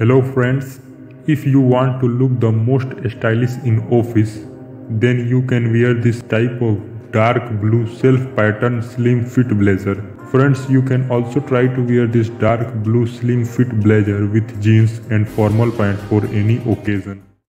Hello friends, if you want to look the most stylish in office, then you can wear this type of dark blue self pattern slim fit blazer. Friends, you can also try to wear this dark blue slim fit blazer with jeans and formal pants for any occasion.